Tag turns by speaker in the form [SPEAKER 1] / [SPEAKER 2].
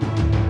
[SPEAKER 1] you